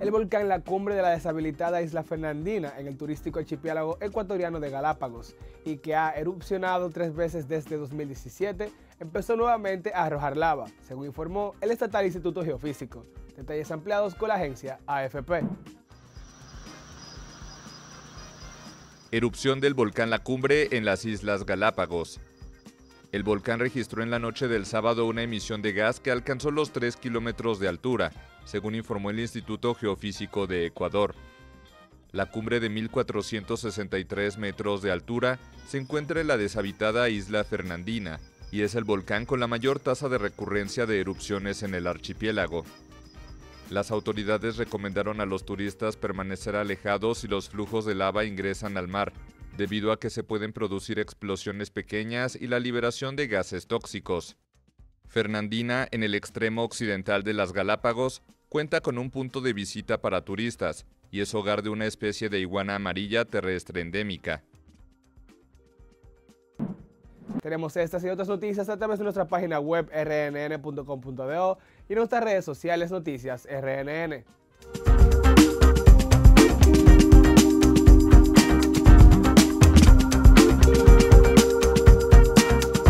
el volcán La Cumbre de la deshabilitada Isla Fernandina en el turístico archipiélago ecuatoriano de Galápagos y que ha erupcionado tres veces desde 2017, empezó nuevamente a arrojar lava, según informó el Estatal Instituto Geofísico. Detalles ampliados con la agencia AFP. Erupción del volcán La Cumbre en las Islas Galápagos. El volcán registró en la noche del sábado una emisión de gas que alcanzó los 3 kilómetros de altura, según informó el Instituto Geofísico de Ecuador. La cumbre de 1.463 metros de altura se encuentra en la deshabitada isla Fernandina y es el volcán con la mayor tasa de recurrencia de erupciones en el archipiélago. Las autoridades recomendaron a los turistas permanecer alejados si los flujos de lava ingresan al mar, debido a que se pueden producir explosiones pequeñas y la liberación de gases tóxicos. Fernandina, en el extremo occidental de las Galápagos, Cuenta con un punto de visita para turistas y es hogar de una especie de iguana amarilla terrestre endémica. Tenemos estas y otras noticias a través de nuestra página web rnn.com.do y nuestras redes sociales noticias rnn.